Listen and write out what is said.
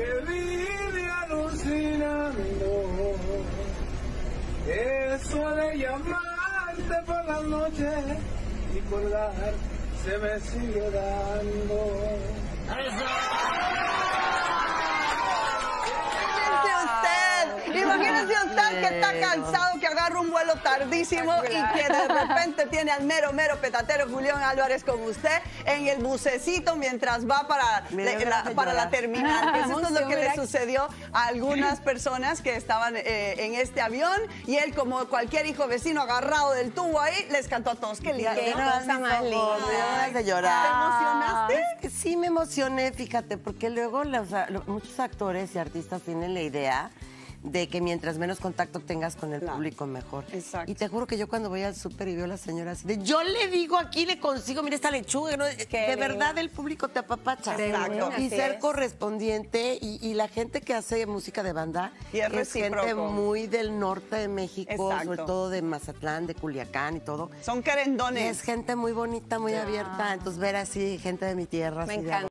que vive alucinando. Eso de llamarte por la noche y colgar se me sigue dando. usted, usted que está cansado, que agarra un vuelo tardísimo y que de repente tiene al mero, mero petatero Julián Álvarez con usted en el bucecito mientras va para, dio la, para la terminal. Eso es lo que le sucedió a algunas personas que estaban eh, en este avión y él, como cualquier hijo vecino agarrado del tubo ahí, les cantó a todos. Qué lindo. Qué cosa más linda. de llorar. ¿Te emocionaste? Sí me emocioné, fíjate, porque luego los- lo- muchos actores y artistas tienen la idea de que mientras menos contacto tengas con el Claro. público, mejor. Exacto. Y te juro que yo cuando voy al súper y veo a la señora así de, yo le digo aquí, le consigo, mira esta lechuga, ¿no? de verdad el público te apapacha. Exacto. Y ser es. correspondiente y, y la gente que hace música de banda Y es es gente muy del norte de México, Exacto. sobre todo de Mazatlán, de Culiacán y todo. Son Y querendones. es gente muy bonita, muy abierta. Entonces ver así gente de mi tierra. Me así de encanta.